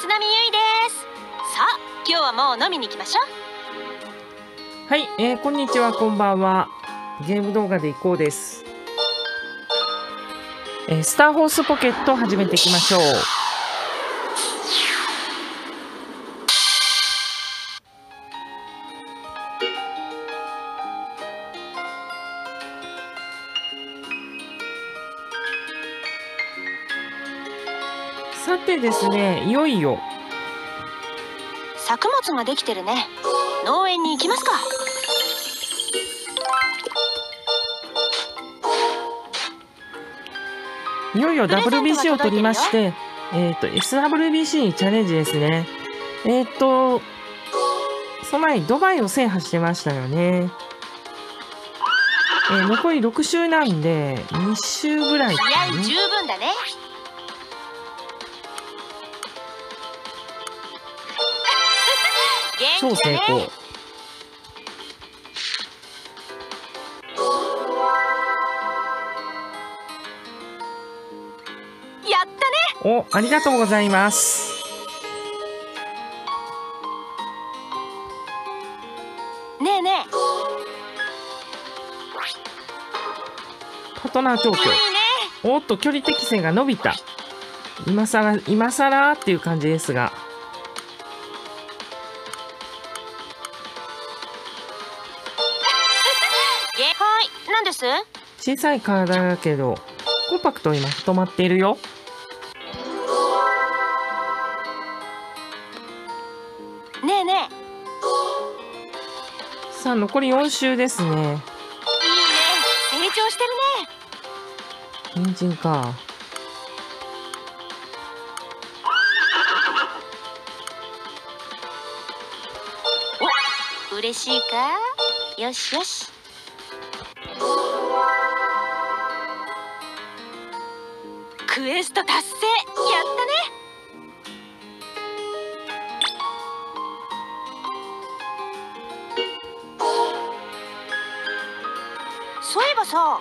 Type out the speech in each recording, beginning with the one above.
松並由衣です。さあ今日はもう飲みに行きましょう。はい、えー、こんにちはこんばんは。ゲーム動画でいこうです。えー、スターホースポケット始めていきましょう。ですね。いよいよ。作物ができてるね。農園に行きますか。いよいよ WBC を取りましてえっ、ー、と SWBC にチャレンジですね。えっ、ー、とその前にドバイを制覇してましたよね。えー、残り6周なんで2周ぐらい、ね、気合十分だね超成功。やったね。おありがとうございます。ねえねえ。パートナー調教おっと距離適性が伸びた。今さら今さらっていう感じですがです？小さい体だけどコンパクトにまとまっているよ。ねえねえ。さあ残り4周ですね。いいね。成長してるね。人参か。お嬉しいか？よしよしクエスト達成。やったね。そういえばさ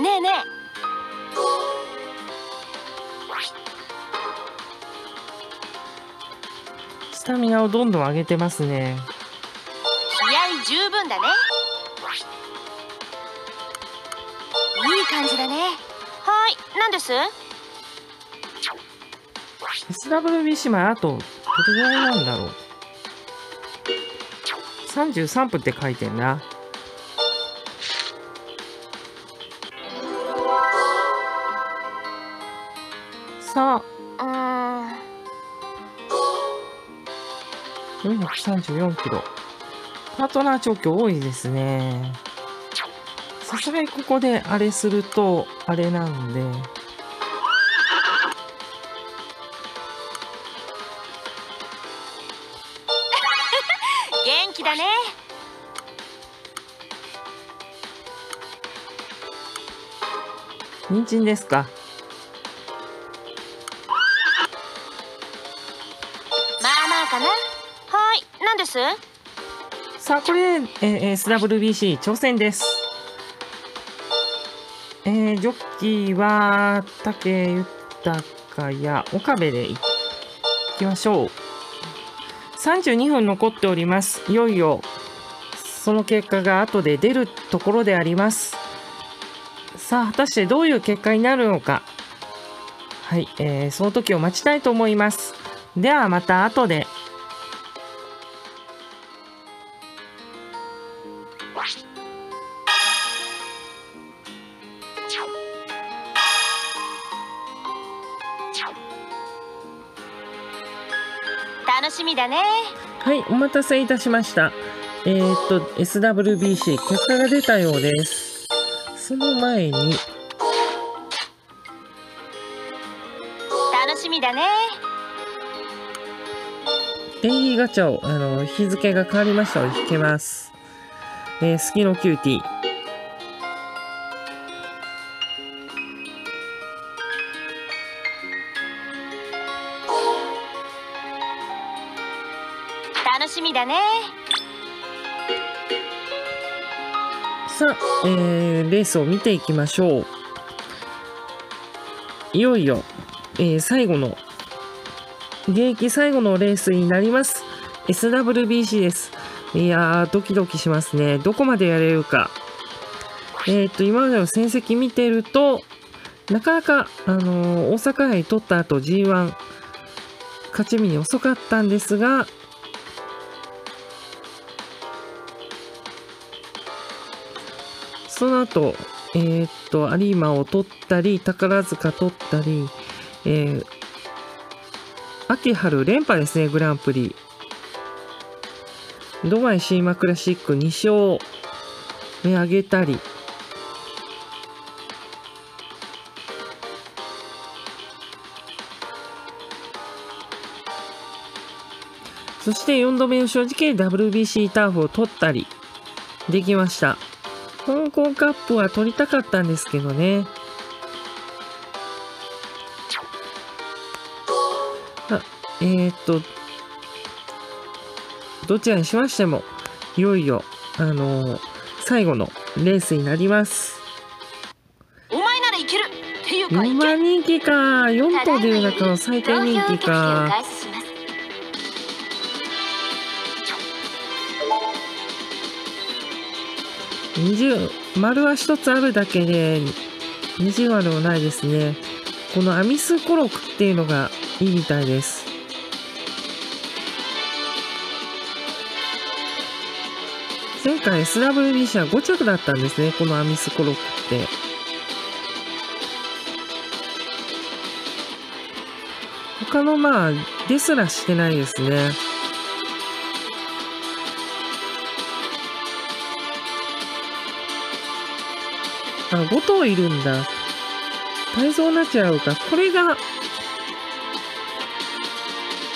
ねえねえ。スタミナをどんどん上げてますね。十分だね。いい感じだね。はい。何です？SWBC 前あとどれぐらいなんだろう。33分って書いてんな。さあ。434キロパートナー調教多いですね。さすがにここであれすると、あれなんで。元気だね。人参ですか？まあまあかな。はい、何です？さあ、これ、えー、SWBC 挑戦です。えー、ジョッキーは、竹豊や岡部でいきましょう。32分残っております。いよいよ、その結果が後で出るところであります。さあ、果たしてどういう結果になるのか。はい、えー、その時を待ちたいと思います。ではまた後で。だね。はいお待たせいたしました。えー、っと SWBC 結果が出たようです。その前に。楽しみだね。デイリーガチャをあの日付が変わりましたので引けます、えー、スキノキューティーレースを見ていきましょう。いよいよ、えー最後の、現役最後のレースになります。SWBC です。いやー、ドキドキしますね。どこまでやれるか。えっ、と、今までの戦績見てると、なかなか、あのー大阪杯取った後 G1 勝ち身に遅かったんですが、その後、えーっと、有馬を取ったり、宝塚取ったり、えー、秋春連覇ですね、グランプリ。ドバイシーマクラシック2勝目上げたり、そして4度目の正直 WBC ターフを取ったりできました。香港カップは取りたかったんですけどね。あえー、っと、どちらにしましても、いよいよ、あのー最後のレースになります。お前ならいけるっていうかい4け番人気か。4頭出る中の最低人気か。20丸は一つあるだけで20丸もないですね。このアミスコロクっていうのがいいみたいです。前回 SWBC は5着だったんですねこのアミスコロクって。他のまあですらしてないですね。あ、5頭いるんだ。体操ナチュラルか。これが、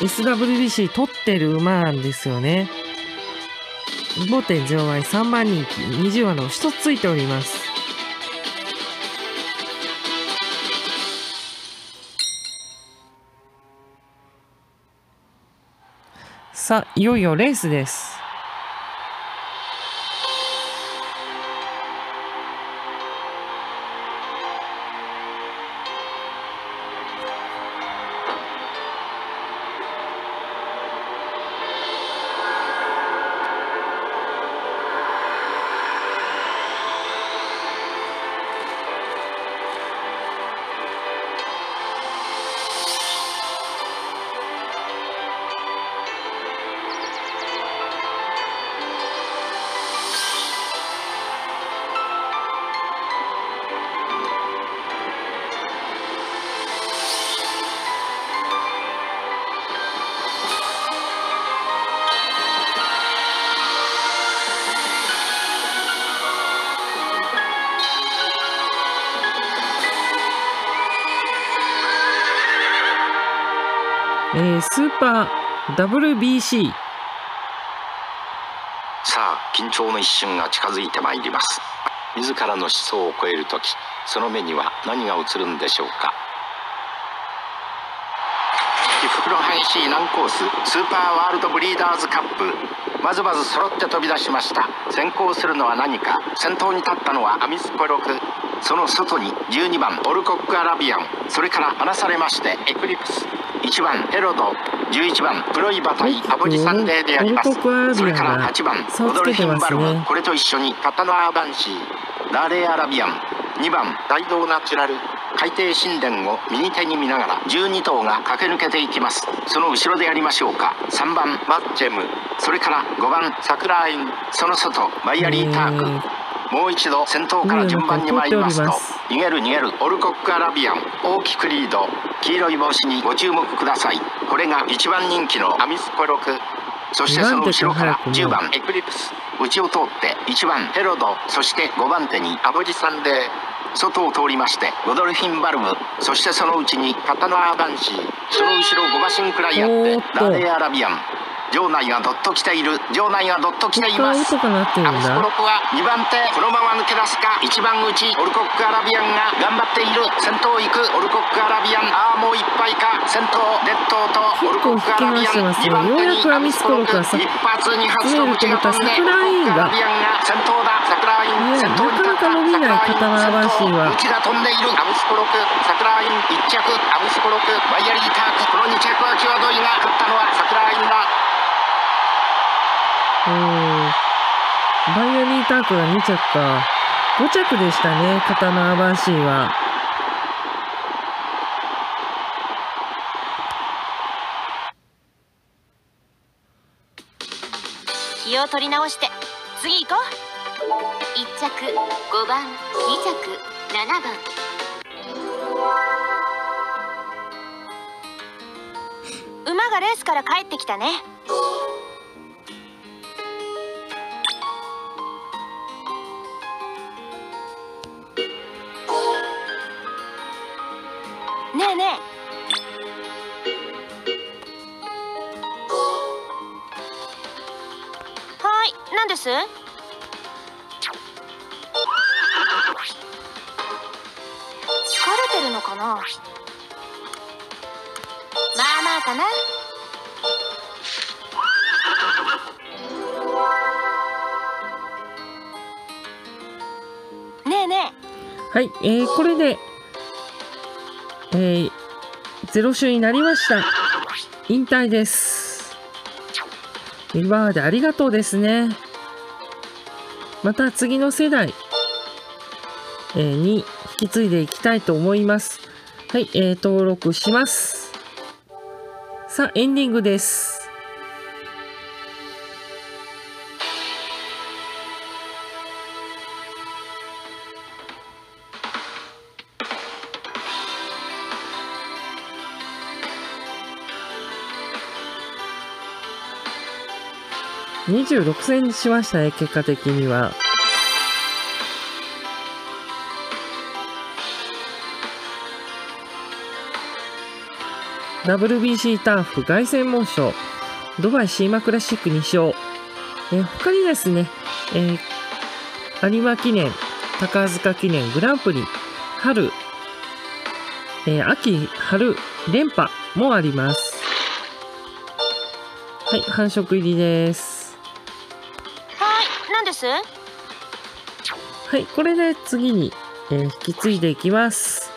SWBC 取ってる馬なんですよね。5.0倍3番人気、20話の1つついております。さあ、いよいよレースです。ースーパー WBC さあ緊張の一瞬が近づいてまいります。自らの思想を超える時その目には何が映るんでしょうか？袋配 C 難コーススーパーワールドブリーダーズカップ。まずまず揃って飛び出しました。先行するのは何か。先頭に立ったのはアミスコロク。その外に12番オルコックアラビアン。それから離されましてエクリプス。1番ヘロド11番プロイバ対アボジサンデーであります。それから8番オドルフィンバルムこれと一緒にカタノアーバンシーダーレーアラビアン2番大道ナチュラル海底神殿を右手に見ながら12頭が駆け抜けていきます。その後ろでやりましょうか。3番マッチェム。それから5番サクラーインその外マイアリーターク、もう一度先頭から順番に参りますと逃げる逃げるオルコックアラビアン大きくリード黄色い帽子にご注目ください。これが一番人気のアミスコロク。そしてその後ろから10番エクリプス。内を通って1番ヘロド。そして5番手にアボジサンデー。外を通りましてゴドルフィンバルム。そしてそのうちにカタノアーバンシー。その後ろ5馬身くらいあっておーっと。ダーレーアラビアン場内がどっと来ている。場内がどっと来ています。アミスコロクは2番手このまま抜け出すか1番内オルコックアラビアンが頑張っている先頭行くオルコックアラビアンああもういっぱいか先頭レッドとオルコックアラビアン結構引き離してますねようやくアミスコロクがさ一発二発と口が飛んでオルコックアラビアンが先頭だ桜ライン先頭に立ったなかなか伸びない刀バン内が飛んでいるアムスコロク桜イン1着アムスコロクワイヤリータークこの2着は際どいが勝ったのは桜インだおーバイアリータークが2着か。5着でしたね、刀アバンシーは。気を取り直して。次行こう。1着5番2着7番。馬がレースから帰ってきたね。ねえねえ。はい何です？疲れてるのかな？まあまあかな。ねえねえ。はい、えー、これで、えー、ゼロ週になりました。引退です。今までありがとうですね。また次の世代、えーに引き継いでいきたいと思います。はい、えー、登録します。さあ、エンディングです。26戦にしましたね、結果的には。WBC ターフ凱旋門賞、ドバイシーマクラシック2勝。えー他にですね、えー有馬記念、高塚記念、グランプリ、春、えー秋、春、連覇もあります。はい、繁殖入りです。はい何です？はい、これで次に、えー引き継いでいきます。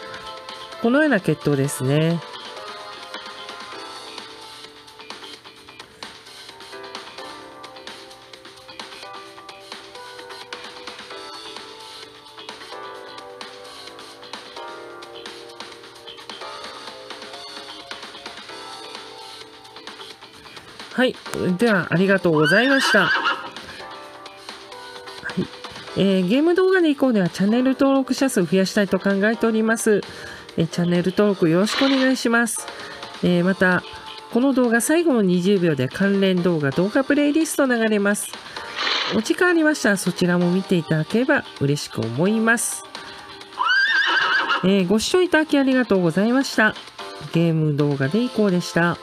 このような血統ですね。はい、ではありがとうございました。えーゲーム動画で以降ではチャンネル登録者数増やしたいと考えております。えーチャンネル登録よろしくお願いします。えーまた、この動画最後の20秒で関連動画、動画プレイリスト流れます。お時間ありましたらそちらも見ていただければ嬉しく思います。えご視聴いただきありがとうございました。ゲーム動画で以降でした。